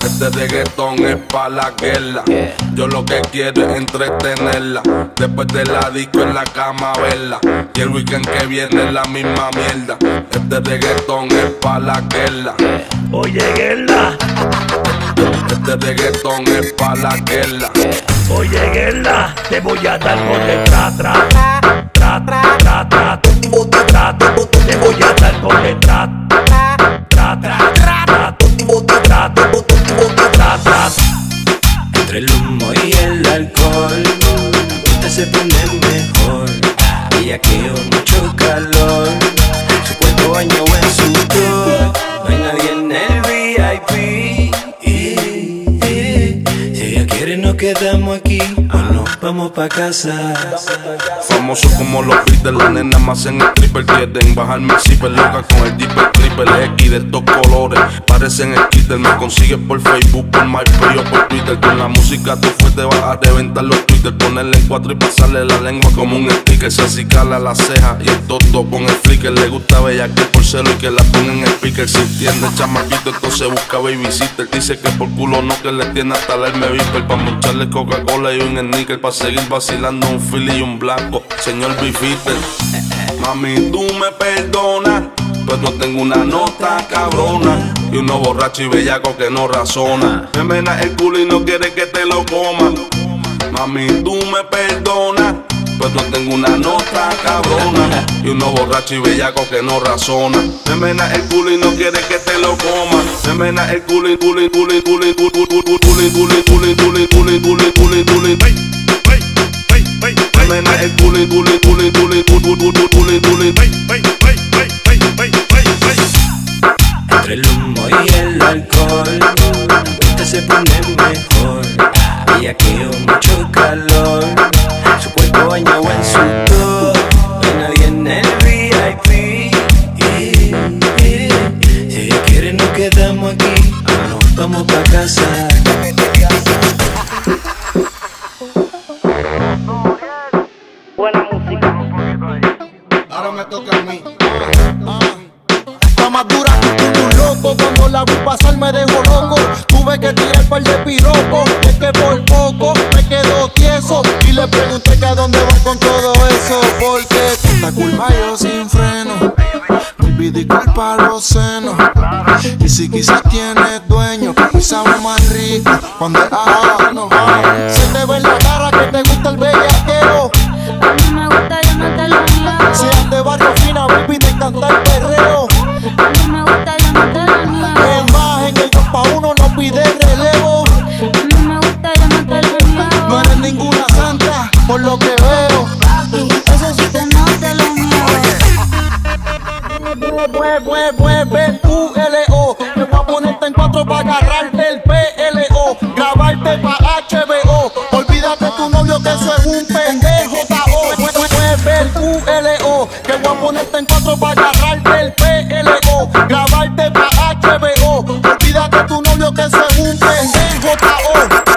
Este reggaetón es pa' la guerra. Yo lo que quiero es entretenerla. Después de la disco en la cama verla. Y el weekend que viene la misma mierda. Este reggaetón es pa' la guerra. Oye, guerra, Este reggaetón es pa' la guerra. oye, guerra, te voy a dar con el tra, tra, Mucho calor, su cuerpo baño en sudor. No hay nadie en el VIP. Si ella quiere, nos quedamos aquí o nos vamos pa' casa. Famosos como los Beatles, las nenas más en el triple quieren bajarme el zipper loca con el triple triple X de estos colores. Parecen el Kitter, me consigues por Facebook, por MySpace o por Twitter. Con la música tú fuiste vas a reventar los Twitter, ponerle en cuatro y pasarle la lengua como un sticker. Se acicala la ceja y el toto con el flicker. Le gusta bella que por celo y que la ponga en el speaker. Si entiende, chamaquito, entonces busca babysitter. Dice que por culo no, que le tiene hasta el me viper. Pa' mocharle Coca-Cola y un sneaker. Pa' seguir vacilando un fili y un blanco. Señor Bifitter. Mami, tú me perdonas, pues no tengo una nota cabrona. Y uno borracho y bellaco que no razona. Me mena el culo y no quiere que te lo coma. Mami, tú me perdonas, pues no tengo una nota cabrona. Y uno borracho y bellaco que no razona. Me mena el culo y no quiere que te lo coma. Me mena el culo y culo y y y y y y Entre el humo y el alcohol, usted se pone mejor. Y aquí mucho calor, su cuerpo bañado en sudor. No hay nadie en el VIP. Si ella quiere, nos quedamos aquí nos vamos pa' casa. Ahora me toca a mí. Está más dura que un loco. Cuando la vi pasar me dejó loco. Tuve que tirar par de piropos. Es que por poco me quedo tieso. Y le pregunté que a dónde va con todo eso. Porque está culpa yo sin freno. Baby, disculpa los senos. Y si quizás tienes dueño, sabe más rico cuando es ajeno. por lo que veo. Papi, eso sí que no te lo niego. PLO, me voy a ponerte en cuatro para agarrarte el PLO, grabarte para HBO. Olvídate tu novio que eso es un pendejo. QLO, que voy a ponerte en cuatro para agarrarte el PLO, grabarte para HBO. Olvídate tu novio que eso es un pendejo.